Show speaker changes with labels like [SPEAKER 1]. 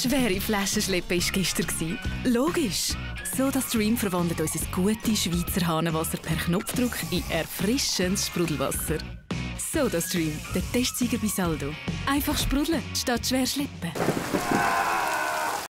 [SPEAKER 1] schwere Flaschenschleppe war gestern. Logisch. SodaStream verwandelt unser gutes Schweizer Hahnenwasser per Knopfdruck in erfrischendes Sprudelwasser. SodaStream, der Testsieger bei Saldo. Einfach sprudeln statt schwer schleppen.